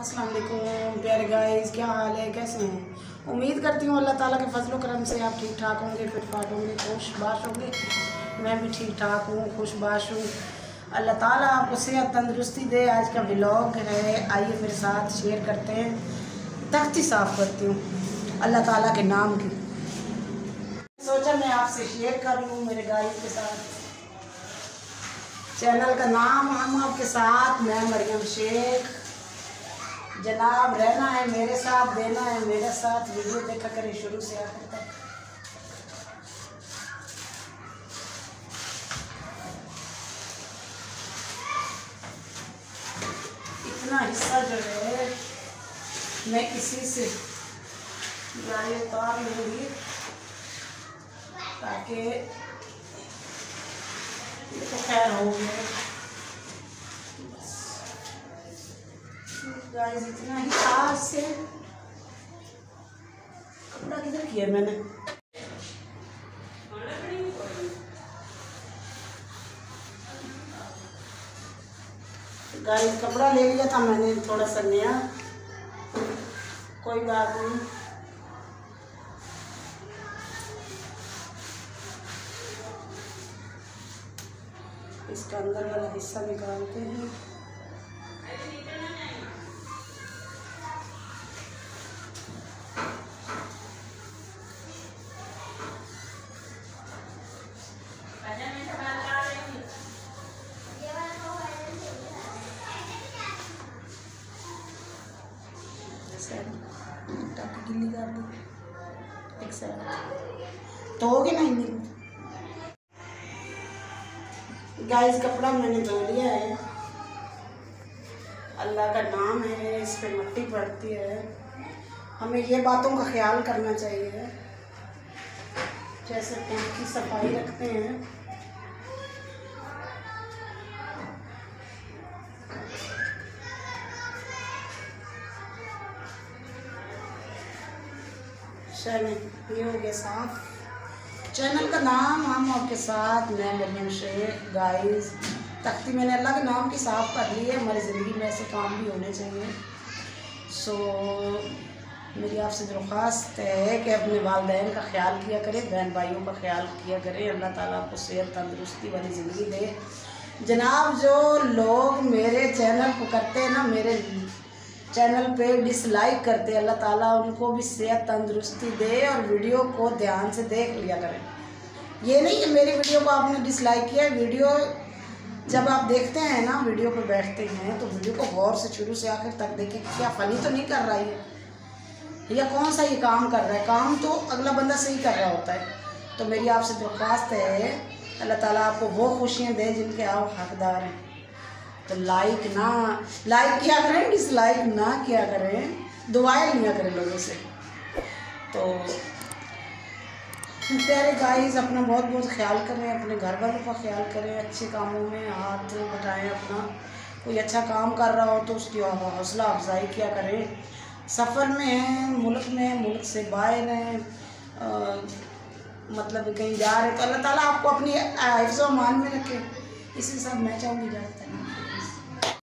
वालेकुम प्यारे गाइस क्या हाल है? कैसे हैं? उम्मीद करती हूँ अल्लाह ताला के फजल करम से आप ठीक ठाक होंगे फिट फाट होंगे, खुश बाश होंगे। मैं भी ठीक ठाक हूँ, खुश बाश हूँ। अल्लाह ताला आपको सेहत तंदरुस्ती दे। आज का ब्लॉग है, आइए मेरे साथ शेयर करते हैं। तख्ती साफ़ करती हूँ, अल्लाह ताला के नाम की। सोचा मैं आपसे शेयर करूँ मेरे गाइस के साथ। चैनल का नाम हम आपके साथ, मैं मरियम शेख। जनाब, रहना है मेरे साथ, देना है मेरे साथ। वीडियो देखा करें, शुरू से आखिर तक। इतना हिस्सा जो है, मैं इसी से गाड़ी उतार लूँगी ताकि तो खैर हो गया। गाइस इतना ही आज से कपड़ा किधर किया मैंने? गाइस कपड़ा ले लिया था मैंने, थोड़ा सा नया। कोई बात नहीं। इसका अंदर वाला हिस्सा निकालते हैं। तो हो गया ना हिंदी गाइस कपड़ा मैंने धो लिया है। अल्लाह का नाम है, इस पर मट्टी पड़ती है। हमें ये बातों का ख्याल करना चाहिए। जैसे पेट की सफ़ाई रखते हैं। चलें ये हो गया साफ़। चैनल का नाम हम आपके साथ मैं मरियम शेख गाइस तख्ती मैंने अल्लाह के नाम की साफ़ कर ली है। हमारी ज़िंदगी में ऐसे काम भी होने चाहिए। सो मेरी आपसे दरख्वास्त है कि अपने वालदेन का ख्याल किया करें, बहन भाइयों का ख्याल किया करें। अल्लाह ताला आपको सेहत तंदरुस्ती वाली ज़िंदगी दे। जनाब, जो लोग मेरे चैनल को करते हैं ना, मेरे चैनल पे डिसलाइक करते अल्लाह ताला उनको भी सेहत तंदरुस्ती दे और वीडियो को ध्यान से देख लिया करें। ये नहीं कि मेरी वीडियो को आपने डिसलाइक किया, वीडियो जब आप देखते हैं ना, वीडियो पर बैठते हैं तो वीडियो को गौर से शुरू से आखिर तक देखें क्या फ़नी तो नहीं कर रहा है या कौन सा ये काम कर रहा है? काम तो अगला बंदा सही कर रहा होता है। तो मेरी आपसे दरख्वास्त है, अल्लाह ताला आपको वो खुशियाँ दे जिनके आप हकदार हैं। तो लाइक ना लाइक किया करें डिसलाइक ना किया करें, दुआएँ लिया करें लोगों से। तो प्यारे गाइस अपना बहुत बहुत ख्याल करें, अपने घर वालों का ख्याल करें, अच्छे कामों में हाथ बटाएँ अपना। कोई अच्छा काम कर रहा हो तो उसकी हौसला अफजाई किया करें। सफ़र में हैं, मुल्क में मुल्क से बाहर हैं मतलब कहीं जा रहे तो अल्लाह ताला आपको अपनी हिफ्ज़ मान में रखे। इसी सब मैं चाहूँगी जाता है।